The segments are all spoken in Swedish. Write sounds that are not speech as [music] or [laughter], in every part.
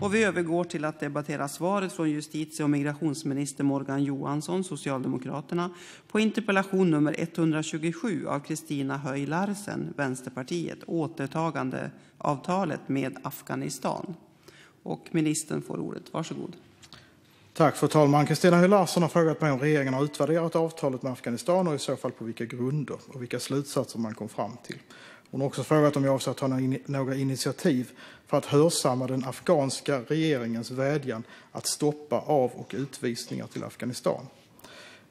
Och vi övergår till att debattera svaret från justitie och migrationsminister Morgan Johansson, Socialdemokraterna, på interpellation nummer 127 av Kristina Höj Larsen, Vänsterpartiet, återtagandeavtalet med Afghanistan. Och ministern får ordet. Varsågod. Tack, fru talman. Kristina Höj Larsen har frågat mig om regeringen har utvärderat avtalet med Afghanistan och i så fall på vilka grunder och vilka slutsatser man kom fram till. Hon har också frågat om jag avser att ta några initiativ för att hörsamma den afghanska regeringens vädjan att stoppa av och utvisningar till Afghanistan.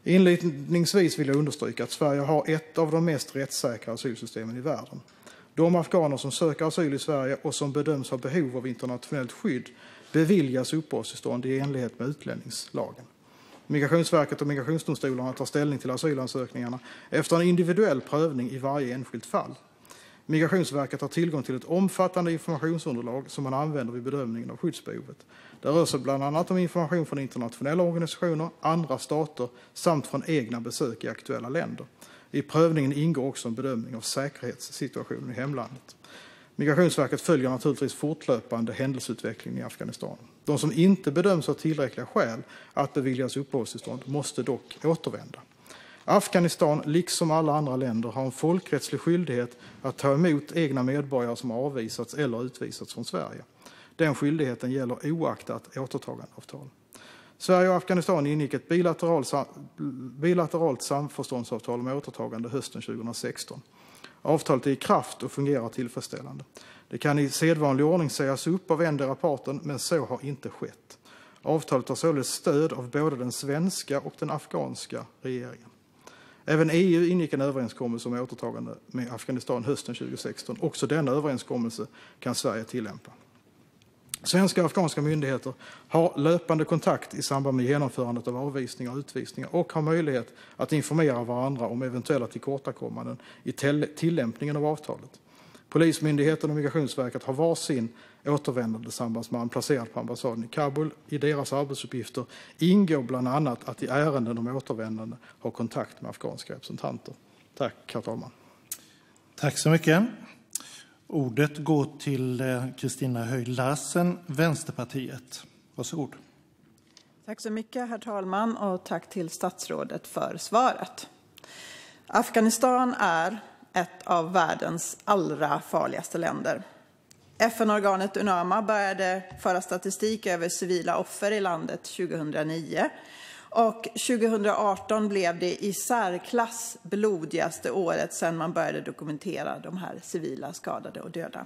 Inledningsvis vill jag understryka att Sverige har ett av de mest rättssäkra asylsystemen i världen. De afghaner som söker asyl i Sverige och som bedöms ha behov av internationellt skydd beviljas uppehållstillstånd i enlighet med utlänningslagen. Migrationsverket och migrationsdomstolarna tar ställning till asylansökningarna efter en individuell prövning i varje enskilt fall. Migrationsverket har tillgång till ett omfattande informationsunderlag som man använder vid bedömningen av skyddsbehovet. Det rör sig bland annat om information från internationella organisationer, andra stater samt från egna besök i aktuella länder. I prövningen ingår också en bedömning av säkerhetssituationen i hemlandet. Migrationsverket följer naturligtvis fortlöpande händelseutvecklingen i Afghanistan. De som inte bedöms ha tillräckliga skäl att beviljas uppehållstillstånd måste dock återvända. Afghanistan, liksom alla andra länder, har en folkrättslig skyldighet att ta emot egna medborgare som har avvisats eller utvisats från Sverige. Den skyldigheten gäller oaktat återtagandeavtal. Sverige och Afghanistan ingick ett bilateralt, bilateralt samförståndsavtal om återtagande hösten 2016. Avtalet är i kraft och fungerar tillfredsställande. Det kan i sedvanlig ordning sägas upp av endera parten, men så har inte skett. Avtalet har således stöd av både den svenska och den afghanska regeringen. Även EU ingick en överenskommelse om återtagande med Afghanistan hösten 2016. Också denna överenskommelse kan Sverige tillämpa. Svenska och afghanska myndigheter har löpande kontakt i samband med genomförandet av avvisningar och utvisningar och har möjlighet att informera varandra om eventuella tillkortakommanden i tillämpningen av avtalet. Polismyndigheten och Migrationsverket har var sin återvändandesambandsman placerad på ambassaden i Kabul. I deras arbetsuppgifter ingår bland annat att i ärenden om återvändande ha kontakt med afghanska representanter. Tack, herr talman. Tack så mycket. Ordet går till eh, Kristina Höj Larsen, Vänsterpartiet. Varsågod. Tack så mycket, herr talman, och tack till statsrådet för svaret. Afghanistan är ett av världens allra farligaste länder. FN-organet Unama började föra statistik över civila offer i landet 2009 och 2018 blev det i särklass blodigaste året sedan man började dokumentera de här civila skadade och döda.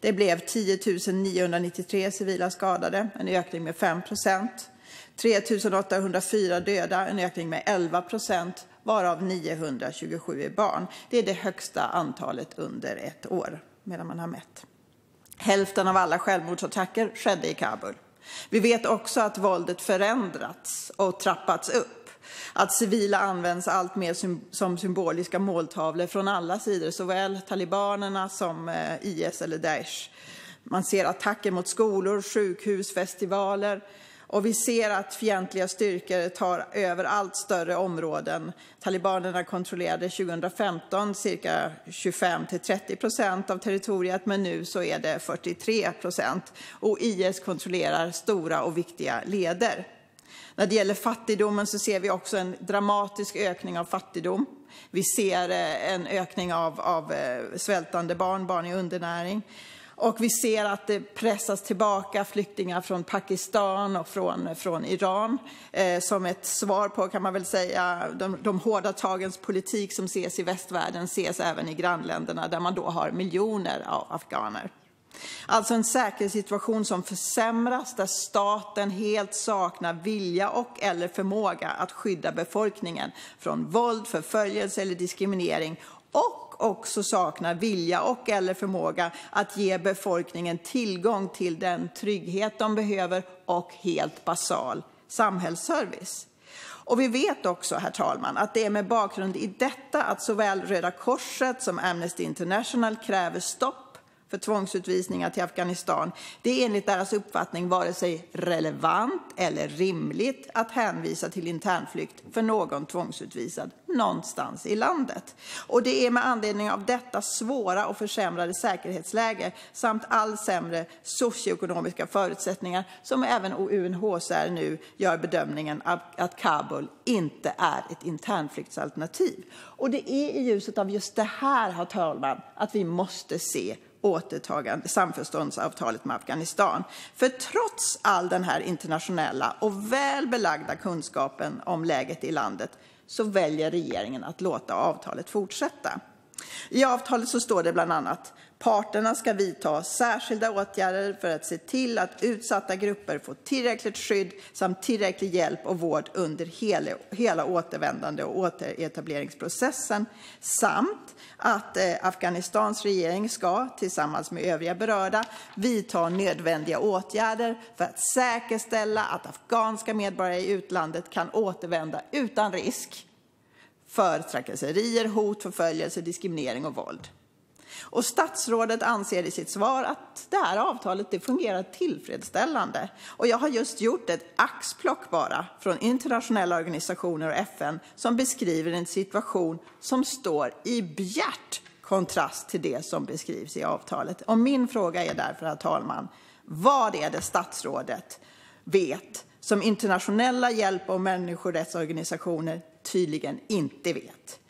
Det blev 10 993 civila skadade, en ökning med 5 procent. 3 804 döda, en ökning med 11 procent, varav 927 är barn. Det är det högsta antalet under ett år medan man har mätt. Hälften av alla självmordsattacker skedde i Kabul. Vi vet också att våldet förändrats och trappats upp. Att civila används allt mer som symboliska måltavlor från alla sidor, såväl talibanerna som eh, IS eller Daesh. Man ser attacker mot skolor, sjukhus, festivaler. Och vi ser att fientliga styrkor tar över allt större områden. Talibanerna kontrollerade 2015 cirka 25-30 procent av territoriet, men nu så är det 43 procent. Och IS kontrollerar stora och viktiga leder. När det gäller fattigdomen så ser vi också en dramatisk ökning av fattigdom. Vi ser eh, en ökning av, av eh, svältande barn, barn i undernäring. Och vi ser att det pressas tillbaka flyktingar från Pakistan och från, från Iran eh, som ett svar på, kan man väl säga, de, de hårda tagens politik som ses i västvärlden ses även i grannländerna där man då har miljoner av afghaner. Alltså en säkerhetssituation som försämras där staten helt saknar vilja och eller förmåga att skydda befolkningen från våld, förföljelse eller diskriminering och också saknar vilja och eller förmåga att ge befolkningen tillgång till den trygghet de behöver och helt basal samhällsservice. Och vi vet också, herr talman, att det är med bakgrund i detta att såväl Röda Korset som Amnesty International kräver stopp för tvångsutvisningar till Afghanistan, det är enligt deras uppfattning vare sig relevant eller rimligt att hänvisa till internflykt för någon tvångsutvisad någonstans i landet. Och det är med anledning av detta svåra och försämrade säkerhetsläge samt all sämre socioekonomiska förutsättningar som även UNHCR nu gör bedömningen att Kabul inte är ett internflyktsalternativ. Och det är i ljuset av just det här, herr talman, att vi måste se återtagande, samförståndsavtalet med Afghanistan. För trots all den här internationella och väl belagda kunskapen om läget i landet så väljer regeringen att låta avtalet fortsätta. I avtalet så står det bland annat Parterna ska vidta särskilda åtgärder för att se till att utsatta grupper får tillräckligt skydd samt tillräcklig hjälp och vård under hela, hela återvändande och återetableringsprocessen samt att eh, Afghanistans regering ska tillsammans med övriga berörda vidta nödvändiga åtgärder för att säkerställa att afghanska medborgare i utlandet kan återvända utan risk för trakasserier, hot, förföljelse, diskriminering och våld. Och statsrådet anser i sitt svar att det här avtalet det fungerar tillfredsställande. Och jag har just gjort ett axplock bara från internationella organisationer och FN som beskriver en situation som står i bjärt kontrast till det som beskrivs i avtalet. Och min fråga är därför, herr talman, vad är det statsrådet vet som internationella hjälp och människorättsorganisationer tydligen inte vet?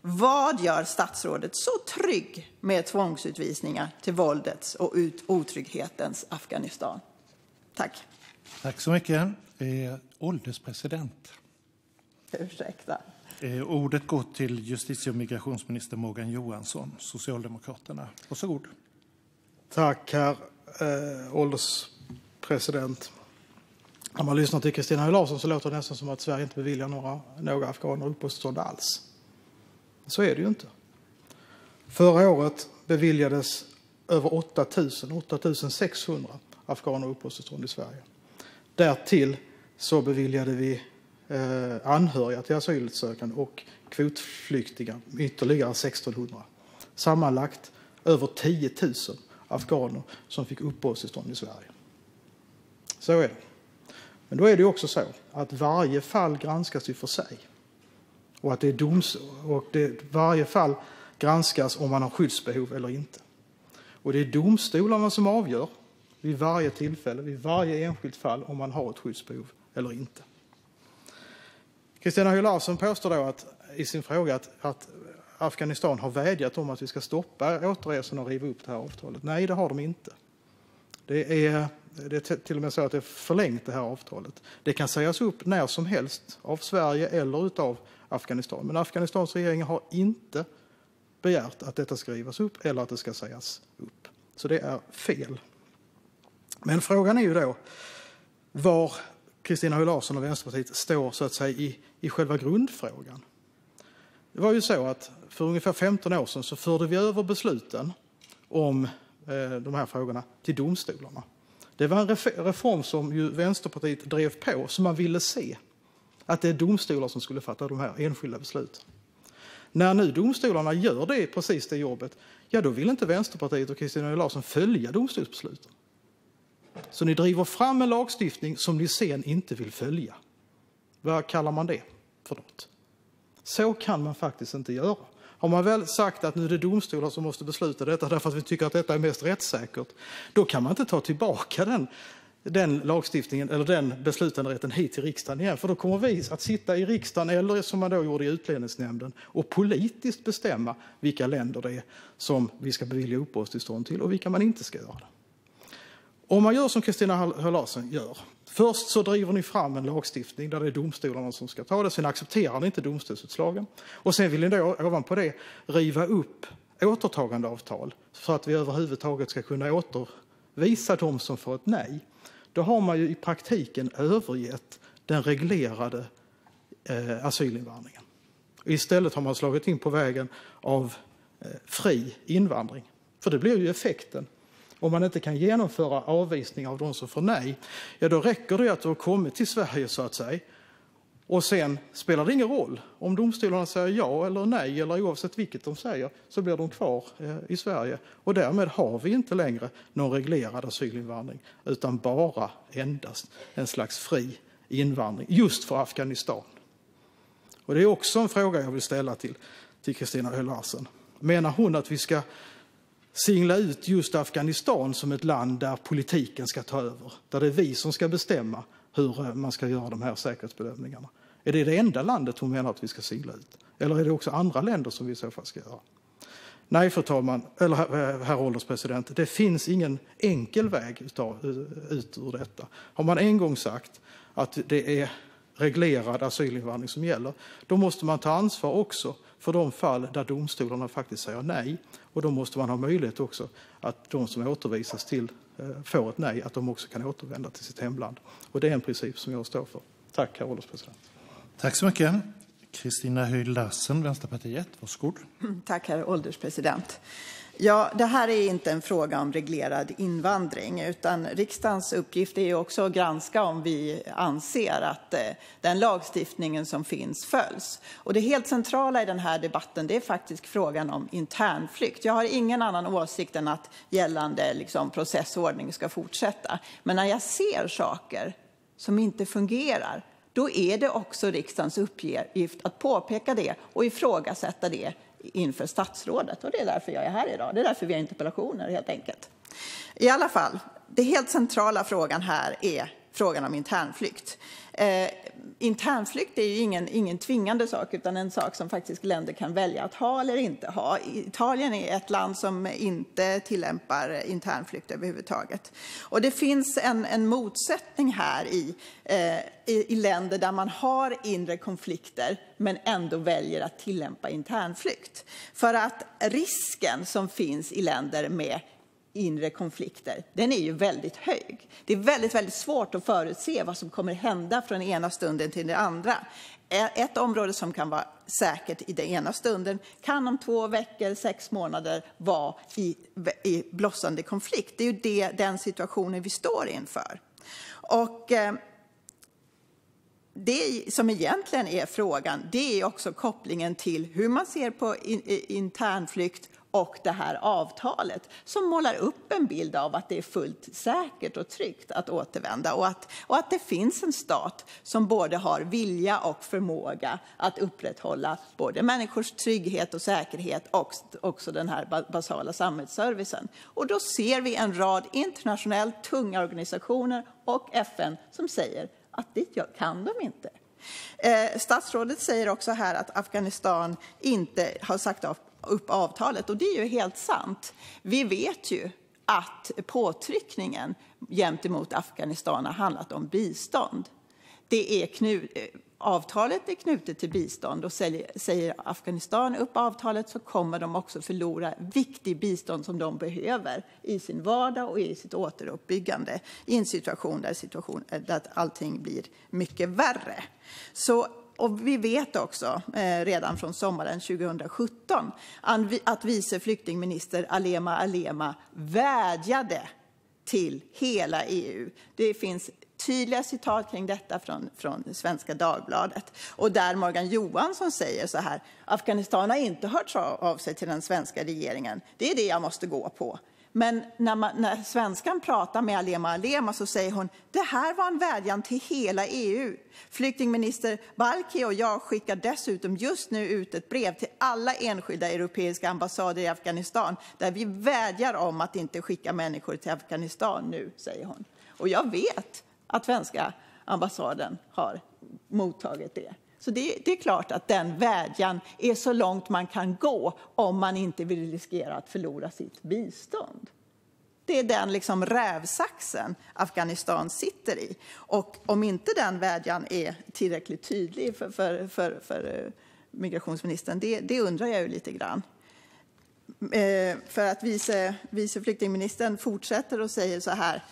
Vad gör statsrådet så trygg med tvångsutvisningar till våldets och otrygghetens Afghanistan? Tack. Tack så mycket. Eh, ålderspresident. Ursäkta. Eh, ordet går till justitie och migrationsminister Morgan Johansson, Socialdemokraterna. Varsågod. Tack, herr eh, ålderspresident. När man lyssnar till Kristina Höj Larsen så låter det nästan som att Sverige inte beviljar några, några afghaner uppehållstillstånd alls. Så är det ju inte. Förra året beviljades över 8 000, 8 600 afghaner uppehållstillstånd i Sverige. Därtill så beviljade vi eh, anhöriga till asylsökande och kvotflyktingar ytterligare 1600. Sammanlagt över 10 000 afghaner som fick uppehållstillstånd i Sverige. Så är det. Men då är det också så att varje fall granskas ju för sig och att det är doms och det, varje fall granskas om man har skyddsbehov eller inte. Och det är domstolarna som avgör vid varje tillfälle, vid varje enskilt fall, om man har ett skyddsbehov eller inte. Kristina Höj Larsen påstår då att, i sin fråga att, att Afghanistan har vädjat om att vi ska stoppa återresorna och riva upp det här avtalet. Nej, det har de inte. Det är, det är till och med så att det är förlängt det här avtalet. Det kan sägas upp när som helst av Sverige eller av Afghanistan. Men Afghanistans regering har inte begärt att detta ska rivas upp eller att det ska sägas upp. Så det är fel. Men frågan är ju då var Kristina Höj Larsen och Vänsterpartiet står så att säga i, i själva grundfrågan. Det var ju så att för ungefär 15 år sedan så förde vi över besluten om eh, de här frågorna till domstolarna. Det var en reform som ju Vänsterpartiet drev på, som man ville se att det är domstolar som skulle fatta de här enskilda besluten. När nu domstolarna gör det, precis det jobbet, ja då vill inte Vänsterpartiet och Kristina Larsson följa domstolsbesluten. Så ni driver fram en lagstiftning som ni sen inte vill följa. Vad kallar man det för något? Så kan man faktiskt inte göra. Har man väl sagt att nu är det domstolar som måste besluta detta därför att vi tycker att detta är mest rättssäkert, då kan man inte ta tillbaka den den lagstiftningen eller den beslutanderätten hit till riksdagen igen. För då kommer vi att sitta i riksdagen eller som man då gjorde i utlänningsnämnden och politiskt bestämma vilka länder det är som vi ska bevilja uppehållstillstånd till och vilka man inte ska göra det. Om man gör som Kristina Höj Larsen gör, först så driver ni fram en lagstiftning där det är domstolarna som ska ta det, sen accepterar ni inte domstolsutslagen och sen vill ni då ovanpå det riva upp återtagandeavtal för att vi överhuvudtaget ska kunna återvisa dem som får ett nej då har man ju i praktiken övergett den reglerade eh, asylinvandringen. Istället har man slagit in på vägen av eh, fri invandring. För det blir ju effekten. Om man inte kan genomföra avvisning av de som får nej, ja då räcker det att du har kommit till Sverige så att säga Och sen spelar det ingen roll om domstolarna säger ja eller nej, eller oavsett vilket de säger, så blir de kvar eh, i Sverige. Och därmed har vi inte längre någon reglerad asylinvandring, utan bara endast en slags fri invandring, just för Afghanistan. Och det är också en fråga jag vill ställa till Kristina Höj Larsen. Menar hon att vi ska singla ut just Afghanistan som ett land där politiken ska ta över, där det är vi som ska bestämma hur eh, man ska göra de här säkerhetsbedömningarna. Är det det enda landet hon menar att vi ska singla ut? Eller är det också andra länder som vi i så fall ska göra? Nej, fru talman, eller eh, herr ålderspresident, det finns ingen enkel väg eh, ut ur detta. Har man en gång sagt att det är reglerad asylinvandring som gäller, då måste man ta ansvar också för de fall där domstolarna faktiskt säger nej. Och då måste man ha möjlighet också att de som återvisas till eh, får ett nej, att de också kan återvända till sitt hemland. Och det är en princip som jag står för. Tack, herr ålderspresident. [laughs] Ja, det här är inte en fråga om reglerad invandring, utan riksdagens uppgift är också att granska om vi anser att eh, den lagstiftningen som finns följs. Och det helt centrala i den här debatten det är faktiskt frågan om internflykt. Jag har ingen annan åsikt än att gällande liksom, processordning ska fortsätta. Men när jag ser saker som inte fungerar, då är det också riksdagens uppgift att påpeka det och ifrågasätta det inför statsrådet. Och det är därför jag är här idag. Det är därför vi har interpellationer helt enkelt. I alla fall, den helt centrala frågan här är frågan om internflykt. Eh, internflykt är ju ingen, ingen tvingande sak utan en sak som faktiskt länder kan välja att ha eller inte ha. Italien är ett land som inte tillämpar internflykt överhuvudtaget. Och det finns en, en motsättning här i, eh, i, i länder där man har inre konflikter men ändå väljer att tillämpa internflykt. För att risken som finns i länder med inre konflikter, den är ju väldigt hög. Det är väldigt, väldigt svårt att förutse vad som kommer hända från ena stunden till den andra. Ett område som kan vara säkert i den ena stunden kan om två veckor, sex månader vara i, i blossande konflikt. Det är ju det, den situationen vi står inför. Och, eh, det som egentligen är frågan, det är också kopplingen till hur man ser på in, internflykt och det här avtalet som målar upp en bild av att det är fullt säkert och tryggt att återvända och att, och att det finns en stat som både har vilja och förmåga att upprätthålla både människors trygghet och säkerhet och också den här basala samhällsservicen. Och då ser vi en rad internationellt tunga organisationer och FN som säger att det kan de inte. Eh, statsrådet säger också här att Afghanistan inte har sagt upp avtalet och det är ju helt sant. Vi vet ju att påtryckningen gentemot Afghanistan har handlat om bistånd. Det är knu, avtalet är knutet till bistånd och säger Afghanistan upp avtalet så kommer de också förlora viktig bistånd som de behöver i sin vardag och i sitt återuppbyggande i en situation där, situation, där allting blir mycket värre. Så och vi vet också eh, redan från sommaren 2017 att vice flyktingminister Alema Alema vädjade till hela EU. Det finns tydliga citat kring detta från, från Svenska Dagbladet. Och där Morgan Johansson säger så här, Afghanistan har inte hört av sig till den svenska regeringen. Det är det jag måste gå på. Men när, man, när svenskan pratar med Alema Alema så säger hon det här var en vädjan till hela EU. Flyktingminister Balki och jag skickar dessutom just nu ut ett brev till alla enskilda europeiska ambassader i Afghanistan där vi vädjar om att inte skicka människor till Afghanistan nu, säger hon. Och jag vet att svenska ambassaden har mottagit det. Så det, det, är klart att den vädjan är så långt man kan gå om man inte vill riskera att förlora sitt bistånd. Det är den liksom rävsaxen Afghanistan sitter i. Och om inte den vädjan är tillräckligt tydlig för, för, för, för eh, migrationsministern, det, det, undrar jag ju lite grann. Eh, för att vice, vice flyktingministern fortsätter och säger så här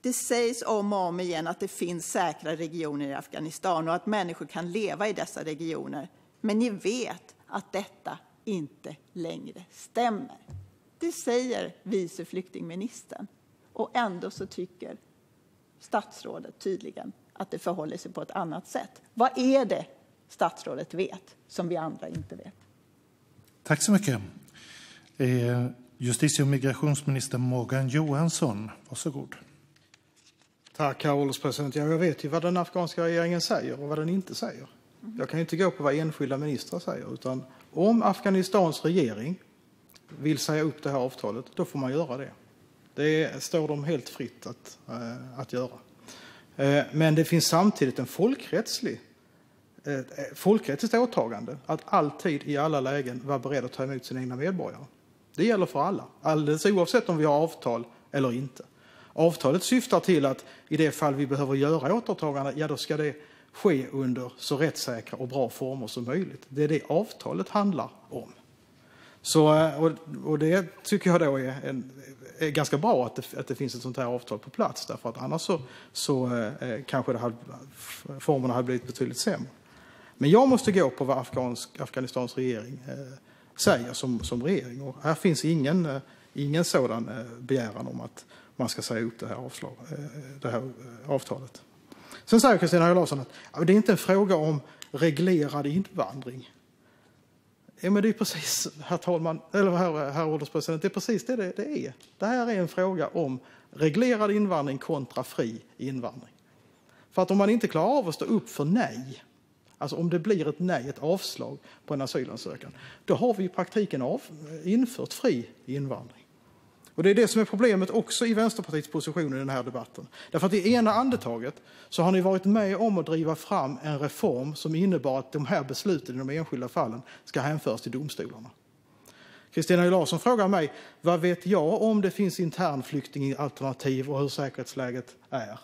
det sägs om och om igen att det finns säkra regioner i Afghanistan och att människor kan leva i dessa regioner. Men ni vet att detta inte längre stämmer. Det säger vice flyktingministern. Och ändå så tycker statsrådet tydligen att det förhåller sig på ett annat sätt. Vad är det statsrådet vet som vi andra inte vet? Tack så mycket. Eh, justitie och migrationsminister Morgan Johansson, varsågod. Herr ålderspresident. Ja, jag vet ju vad den afghanska regeringen säger och vad den inte säger. Jag kan inte gå på vad enskilda ministrar säger. Utan om Afghanistans regering vill säga upp det här avtalet, då får man göra det. Det står dem helt fritt att, att göra. Äh, men det finns samtidigt en folkrättslig ett folkrättsligt åtagande att alltid i alla lägen vara beredd att ta emot sina egna medborgare. Det gäller för alla, alldeles oavsett om vi har avtal eller inte. Avtalet syftar till att i det fall vi behöver göra återtagande, ja då ska det ske under så rättssäkra och bra former som möjligt. Det är det avtalet handlar om. Så, tycker och, och det tycker jag då är, en, är ganska bra att det, att det finns ett sånt här avtal på plats. Därför att annars så, så eh, eh kanske det hade, formerna hade blivit betydligt sämre. Men jag måste gå på vad Afghansk, Afghanistans regering eh, säger som, som regering. Och här finns ingen, eh, ingen sådan eh, begäran om att man ska säga upp det här, avslag, eh, det här eh, avtalet. Sen säger Kristina Höj Larsen att det är inte en fråga om reglerad invandring. Ja, men det är precis, herr talman, eller herr, herr ålderspresident, det är precis det, det det är. Det här är en fråga om reglerad invandring kontra fri invandring. För att om man inte klarar av att stå upp för nej, alltså om det blir ett nej, ett avslag på en asylansökan, då har vi i praktiken av, eh, infört fri invandring. Och Det är det som är problemet också i Vänsterpartiets position i den här debatten. Därför att i ena andetaget så har ni varit med om att driva fram en reform som innebar att de här besluten i de enskilda fallen ska hänföras till domstolarna. Kristina Larsson frågar mig vad vet jag om det finns internflyktingalternativ och hur säkerhetsläget är.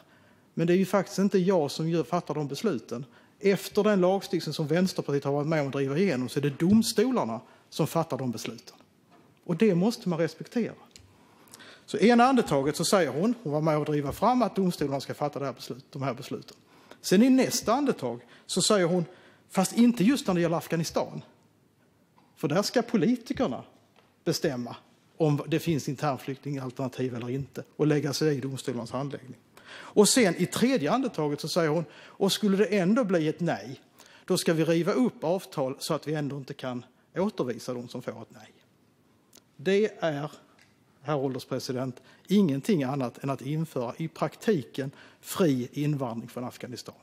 Men det är ju faktiskt inte jag som fattar de besluten. Efter den lagstiftning som Vänsterpartiet har varit med om att driva igenom så är det domstolarna som fattar de besluten. Och det måste man respektera. Så i ena andetaget så säger hon, hon var med och driva fram att domstolarna ska fatta det här beslut, de här besluten. Sen i nästa andetag så säger hon, fast inte just när det gäller Afghanistan. För där ska politikerna bestämma om det finns internflyktingalternativ eller inte och lägga sig i domstolarnas handläggning. Och sen i tredje andetaget så säger hon, och skulle det ändå bli ett nej, då ska vi riva upp avtal så att vi ändå inte kan återvisa de som får ett nej. Det är herr ålderspresident, ingenting annat än att införa i praktiken fri invandring från Afghanistan.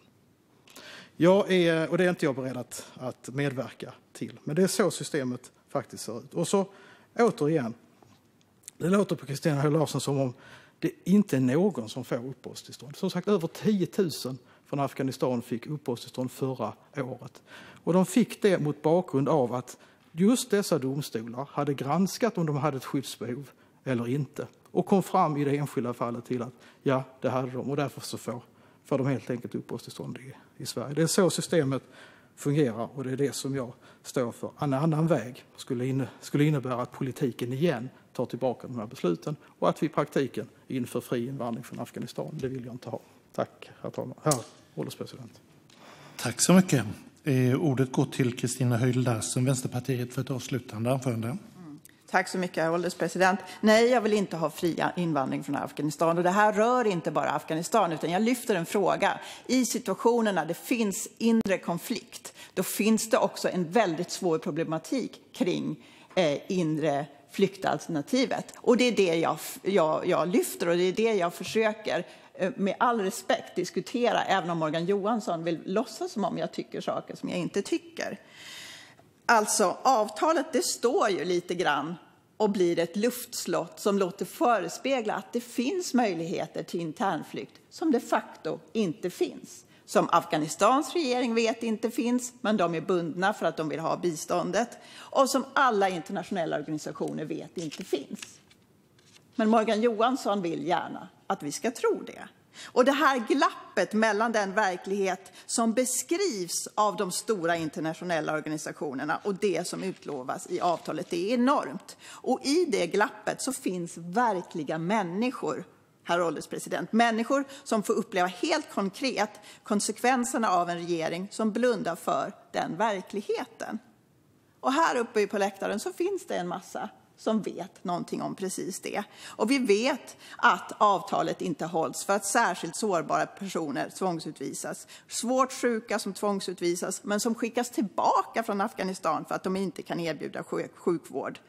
Jag är, och det är inte jag beredd att, att medverka till, men det är så systemet faktiskt ser ut. Och så återigen, det låter på Kristina Höj Larsen som om det inte är någon som får uppehållstillstånd. Som sagt, över 10 000 från Afghanistan fick uppehållstillstånd förra året. Och de fick det mot bakgrund av att just dessa domstolar hade granskat om de hade ett skyddsbehov eller inte och kom fram i det enskilda fallet till att ja, det hade de och därför så får, får de helt enkelt uppehållstillstånd i, i Sverige. Det är så systemet fungerar och det är det som jag står för. En annan väg skulle, inne, skulle innebära att politiken igen tar tillbaka de här besluten och att vi i praktiken inför fri invandring från Afghanistan. Det vill jag inte ha. Tack, herr, talman. herr ålderspresident. Tack så mycket. Eh, ordet går till Kristina Höjd Larsen, Vänsterpartiet, för ett avslutande anförande. Tack så mycket, herr ålderspresident. Nej, jag vill inte ha fri invandring från Afghanistan. Och det här rör inte bara Afghanistan, utan jag lyfter en fråga. I situationer när det finns inre konflikt, då finns det också en väldigt svår problematik kring eh, inre flyktalternativet. Och det är det jag, jag, jag lyfter och det är det jag försöker eh, med all respekt diskutera, även om Morgan Johansson vill låtsas som om jag tycker saker som jag inte tycker. Alltså, avtalet det står ju lite grann och blir ett luftslott som låter förespegla att det finns möjligheter till internflykt som de facto inte finns. Som Afghanistans regering vet inte finns, men de är bundna för att de vill ha biståndet. Och som alla internationella organisationer vet inte finns. Men Morgan Johansson vill gärna att vi ska tro det. Och det här glappet mellan den verklighet som beskrivs av de stora internationella organisationerna och det som utlovas i avtalet är enormt. Och i det glappet så finns verkliga människor herr ålderspresident. Människor som får uppleva helt konkret konsekvenserna av en regering som blundar för den verkligheten. Och här uppe på läktaren så finns det en massa som vet någonting om precis det. Och vi vet att avtalet inte hålls för att särskilt sårbara personer tvångsutvisas. Svårt sjuka som tvångsutvisas men som skickas tillbaka från Afghanistan för att de inte kan erbjuda sjukvård.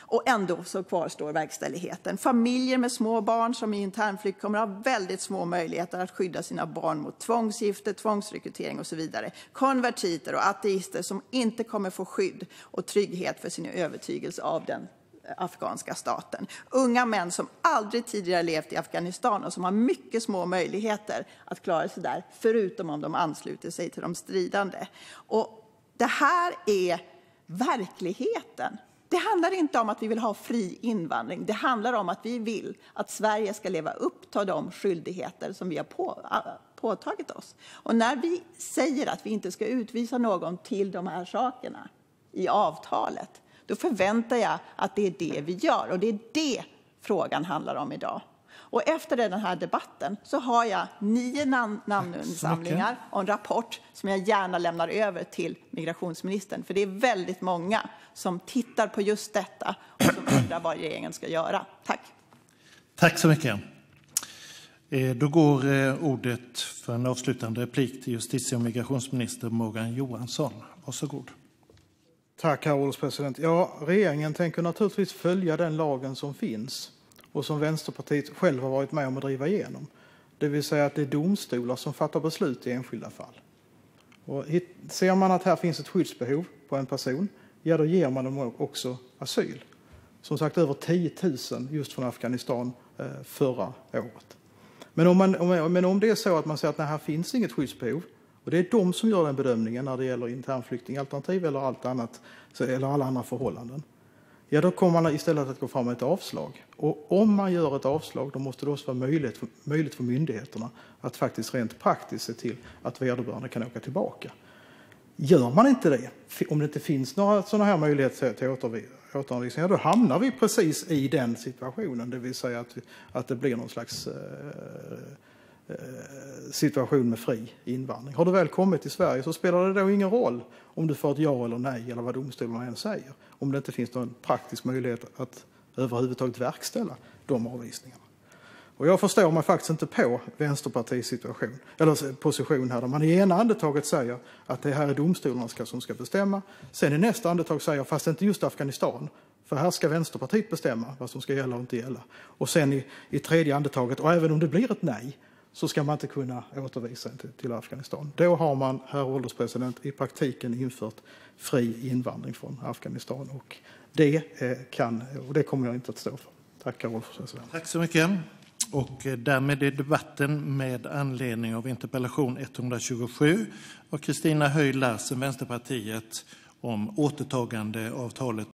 Och ändå så kvarstår verkställigheten. Familjer med små barn som i internflykt kommer att ha väldigt små möjligheter att skydda sina barn mot tvångsgifte, tvångsrekrytering och så vidare. Konvertiter och ateister som inte kommer få skydd och trygghet för sin övertygelse av den afghanska staten. Unga män som aldrig tidigare levt i Afghanistan och som har mycket små möjligheter att klara sig där, förutom om de ansluter sig till de stridande. Och det här är verkligheten. Det handlar inte om att vi vill ha fri invandring. Det handlar om att vi vill att Sverige ska leva upp till de skyldigheter som vi har på, påtagit oss. Och när vi säger att vi inte ska utvisa någon till de här sakerna i avtalet, då förväntar jag att det är det vi gör. Och det är det frågan handlar om idag. Och efter den här debatten så har jag nio namn namninsamlingar och en rapport som jag gärna lämnar över till migrationsministern. För det är väldigt många som tittar på just detta och som undrar vad regeringen ska göra. Tack. Tack så mycket. Eh, då går eh, ordet för en avslutande replik till justitie och migrationsminister Morgan Johansson. Varsågod. Herr ålderspresident. Ja, regeringen tänker naturligtvis följa den lagen som finns och som Vänsterpartiet själv har varit med om att driva igenom. Det vill säga att det är domstolar som fattar beslut i enskilda fall. Och ser man att här finns ett skyddsbehov på en person, ja då ger man dem också asyl. Som sagt över 10 000 just från Afghanistan eh, förra året. Men om, man, men om det är så att man säger att det här finns inget skyddsbehov det är de som gör den bedömningen när det gäller internflyktingalternativ eller allt annat eller alla andra förhållanden ja, då kommer man istället att gå fram med ett avslag. Och om man gör ett avslag, då måste det också vara möjligt för, möjligt för myndigheterna att faktiskt rent praktiskt se till att vederbörande kan åka tillbaka. Gör man inte det, om det inte finns några sådana här möjligheter till återanvisning, då hamnar vi precis i den situationen, det vill säga att, att det blir någon slags eh, Eh, situation med fri invandring. Har du väl kommit till Sverige så spelar det då ingen roll om du får ett ja eller nej eller vad domstolarna än säger. Om det inte finns någon praktisk möjlighet att överhuvudtaget verkställa de avvisningarna. Och jag förstår mig faktiskt inte på Vänsterpartiets situation, eller eh, position här, där man i ena andetaget säger att det här är domstolarna som ska bestämma. Sen i nästa andetag säger, fast inte just Afghanistan, för här ska Vänsterpartiet bestämma vad som ska gälla och inte gälla. Och sen i, i tredje andetaget, och även om det blir ett nej, så ska man inte kunna återvisa till, Afghanistan. Då har man, herr ålderspresident, i praktiken infört fri invandring från Afghanistan. Och det, eh, kan, och det kommer jag inte att stå för. Tack, herr ålderspresident. Tack så mycket. Och eh, därmed är debatten med anledning av interpellation 127 av Kristina Höj Larsen, Vänsterpartiet, om återtagande avtalet